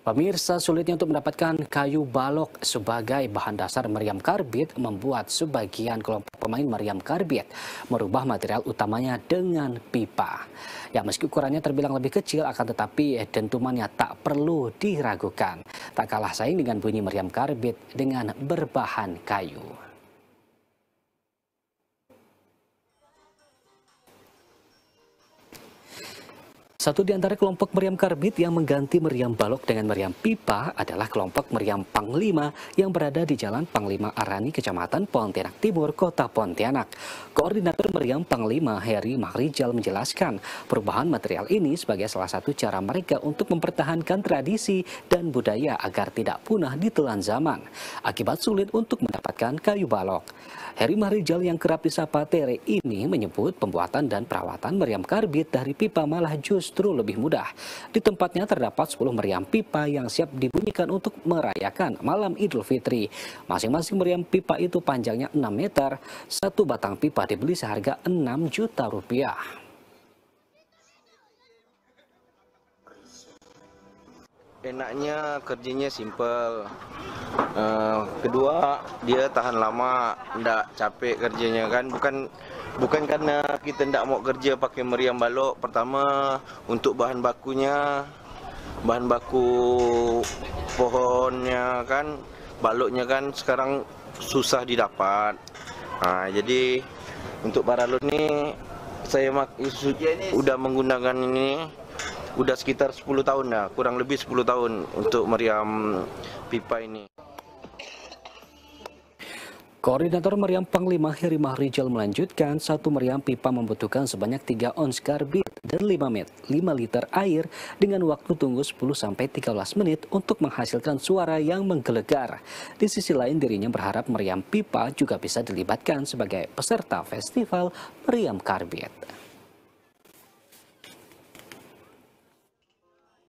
Pemirsa sulitnya untuk mendapatkan kayu balok sebagai bahan dasar meriam karbit membuat sebagian kelompok pemain meriam karbit merubah material utamanya dengan pipa. Ya meski ukurannya terbilang lebih kecil akan tetapi dentumannya tak perlu diragukan. Tak kalah saing dengan bunyi meriam karbit dengan berbahan kayu. Satu di antara kelompok meriam karbit yang mengganti meriam balok dengan meriam pipa adalah kelompok meriam Panglima yang berada di Jalan Panglima Arani, Kecamatan Pontianak Timur, Kota Pontianak. Koordinator meriam Panglima Heri Mahrijal menjelaskan perubahan material ini sebagai salah satu cara mereka untuk mempertahankan tradisi dan budaya agar tidak punah di telan zaman akibat sulit untuk mendapatkan kayu balok. Heri Mahrijal yang kerap disapa Tere ini menyebut pembuatan dan perawatan meriam karbit dari pipa malah justru justru lebih mudah. Di tempatnya terdapat 10 meriam pipa yang siap dibunyikan untuk merayakan malam Idul Fitri. Masing-masing meriam pipa itu panjangnya 6 meter. Satu batang pipa dibeli seharga 6 juta rupiah. Enaknya kerjanya simple. Uh, kedua dia tahan lama, tidak capek kerjanya kan. Bukan bukan karena kita tidak mau kerja pakai meriam balok pertama untuk bahan bakunya bahan baku pohonnya kan baloknya kan sekarang susah didapat nah, jadi untuk para paralon ini saya mak sudah menggunakan ini udah sekitar 10 tahun ya kurang lebih 10 tahun untuk meriam pipa ini Koordinator meriam Panglima Heri Mahrijal melanjutkan, satu meriam pipa membutuhkan sebanyak 3 ons karbit dan 5, met, 5 liter air dengan waktu tunggu 10-13 menit untuk menghasilkan suara yang menggelegar. Di sisi lain dirinya berharap meriam pipa juga bisa dilibatkan sebagai peserta festival meriam karbit.